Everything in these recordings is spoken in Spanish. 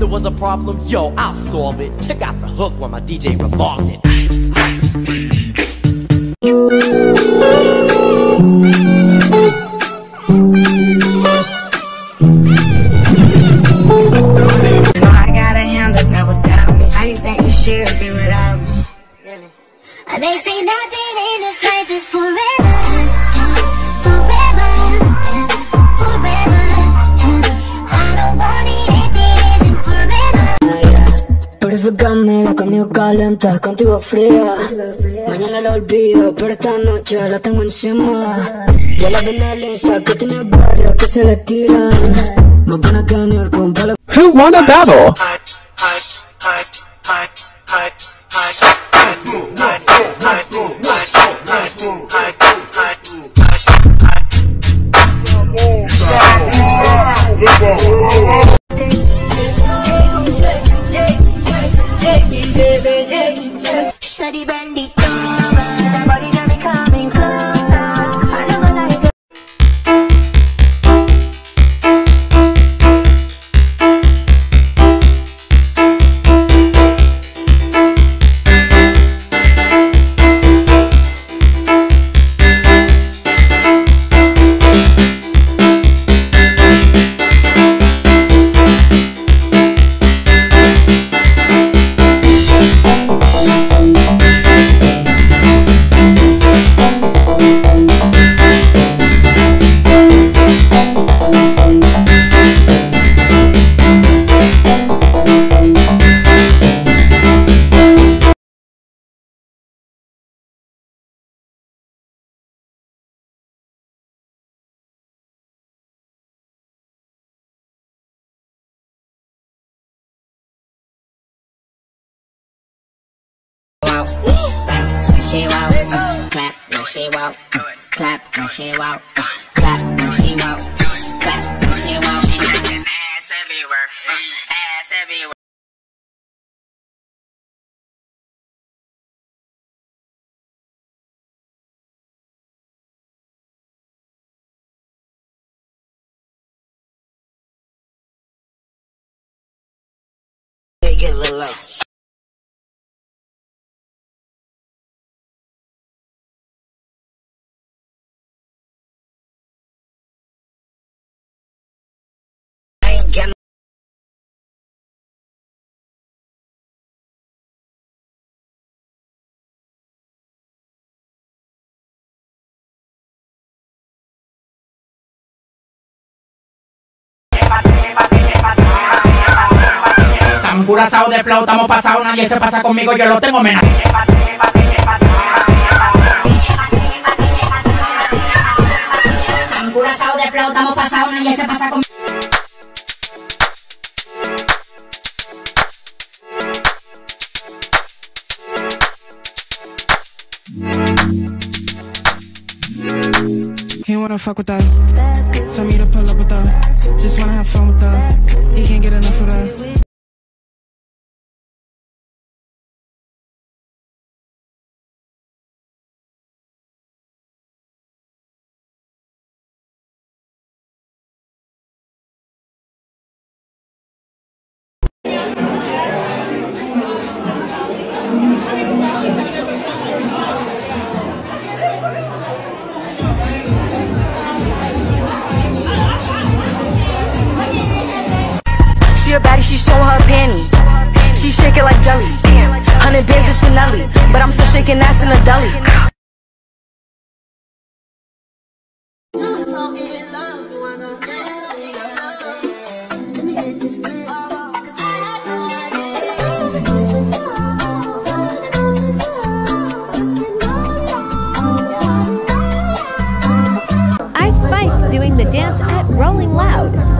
there was a problem, yo, I'll solve it. Check out the hook while my DJ revolves it. Ice, ice. Mañana la olvido, pero esta noche la tengo encima. Ya la que tiene que se le tiran. Who won a battle? Bloody bandito she wow. Clap when she wow. Clap when she wow. Clap when she wow. She shaking ass everywhere. Ass everywhere. Get a little low. Estamos curazados de flow, estamos pasados, nadie se pasa conmigo, yo lo tengo menos. Curazados de flow, estamos pasados, nadie se pasa conmigo. He wanna fuck with that. Tell me to pull up with Just wanna have fun with that. He can't get enough of that. She it like jelly. Hundred bands of Chanel, but I'm still shaking ass in a deli. Ice Spice doing the dance at Rolling Loud.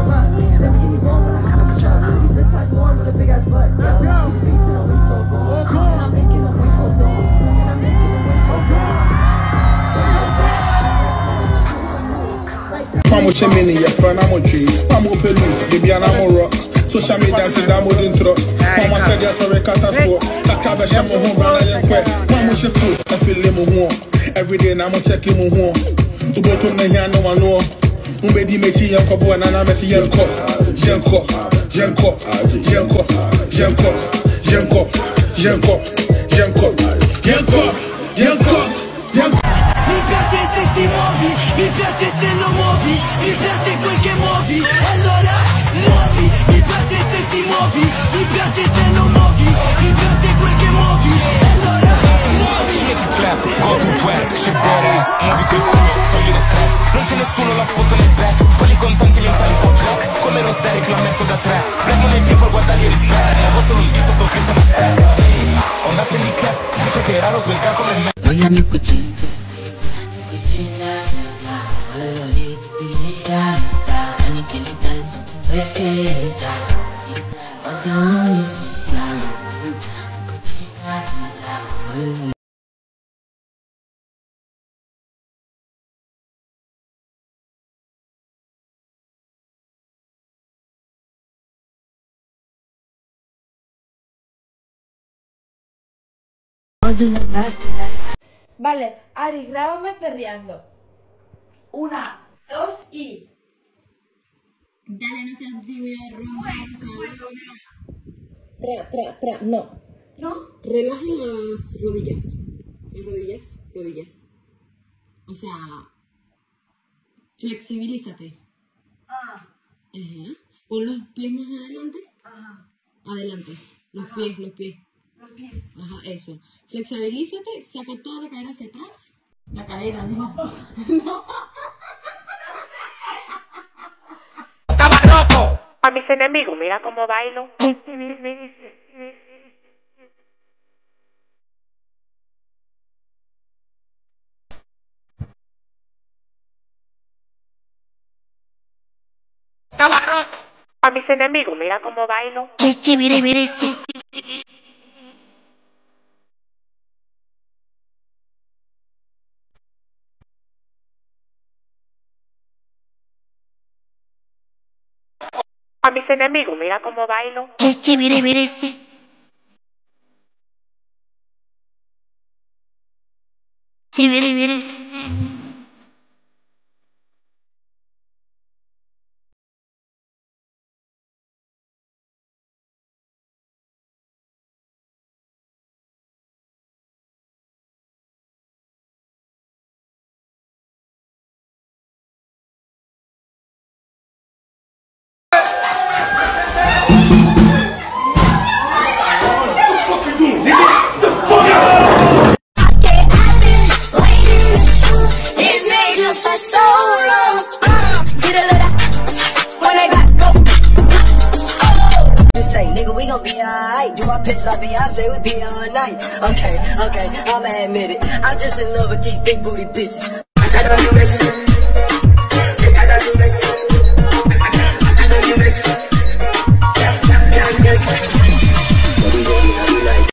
mo ṣe mi nìyẹn fún náà mo jù yìí náà mo pè lùs bèbí àná mo rọ social media ti dá mo dín tọrọ wọn mo ṣẹ́gi ẹsọ rẹ kátà sọ kàkà bẹ my mo hún bàrà yẹn pẹ I'm ṣe fúlùs ẹ fi lé mo hún ọ everyday náà mo ṣẹ́kì mo hún ọ gbogbo tó go to Nigeria, I know I know. I'm ready, my ní hìá náà wà nù ọ n bẹ di méjì yẹn kọ bó ẹ nana mẹsì yẹn kọ yẹn kọ yẹn kọ yẹn kọ yẹn kọ yẹn kọ yẹn kọ yẹn kọ yẹn kọ yẹn kọ yẹn kọ. Mi piace se lo muovi, mi piace quel che muovi, allora muovi, mi piace se ti muovi, mi piace se lo muovi, mi piace quel che muovi, allora muovi. Shake clap, go to twerk, shake that ass. Muovi quel culo, togli lo stress. Non c'è nessuno, la foto nel back. Quelli contanti mentalità black Come Rose Derrick la metto da tre. Black money people, guardali e rispetto Muovo solo un dito, sto scritto Ho una handicap, dice che è raro come me. Voy a mi Vale, Ari, grábame perreando. Una, dos y. Dale, no seas tibio, rompa eso. Tra, tra, tra, no. ¿No? Relaja las rodillas. Las rodillas, rodillas. O sea, flexibilízate. Ah, Ajá. Pon los pies más adelante. ajá. Adelante. Los pies, los pies. Los pies. Ajá, eso. Flexibilízate, saca toda la cadera hacia atrás. La cadera, no. A mis enemigos, mira cómo bailo. A mis enemigos, mira cómo bailo. a mis enemigos. Mira cómo bailo. Este, mire, mire. Sí, mire, mire. Like we be all night. Okay, okay, I'ma admit it. I'm just in love with these big booty bitches.